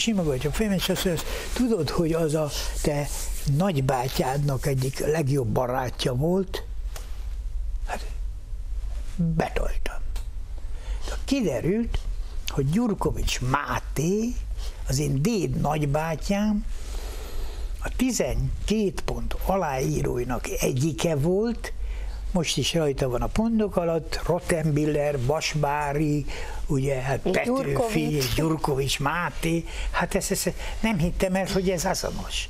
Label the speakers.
Speaker 1: simogatja a fejem, és azt mondja, tudod, hogy az a te nagybátyádnak egyik legjobb barátja volt? Hát betoltam. De kiderült, hogy Gyurkovics Máté, az én déd nagybátyám, a 12 pont aláíróinak egyike volt, most is rajta van a pontok alatt, Rottenbiller, Basbári, ugye, hát Petőfi, Gyurkovics Máté, hát ezt, ezt nem hittem el, hogy ez azonos.